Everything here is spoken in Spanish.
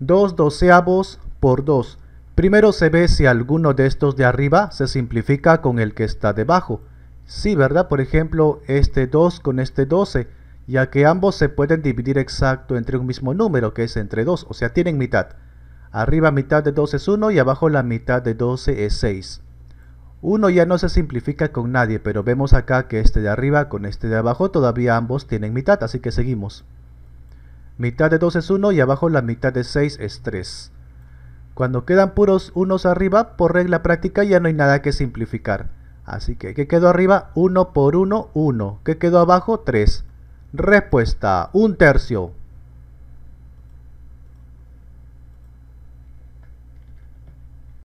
2 doceavos por 2. Primero se ve si alguno de estos de arriba se simplifica con el que está debajo. Sí, ¿verdad? Por ejemplo, este 2 con este 12, ya que ambos se pueden dividir exacto entre un mismo número, que es entre 2, o sea, tienen mitad. Arriba mitad de 2 es 1 y abajo la mitad de 12 es 6. 1 ya no se simplifica con nadie, pero vemos acá que este de arriba con este de abajo todavía ambos tienen mitad, así que seguimos. Mitad de 2 es 1 y abajo la mitad de 6 es 3. Cuando quedan puros unos arriba, por regla práctica ya no hay nada que simplificar. Así que, ¿qué quedó arriba? 1 por 1, 1. ¿Qué quedó abajo? 3. Respuesta, un tercio.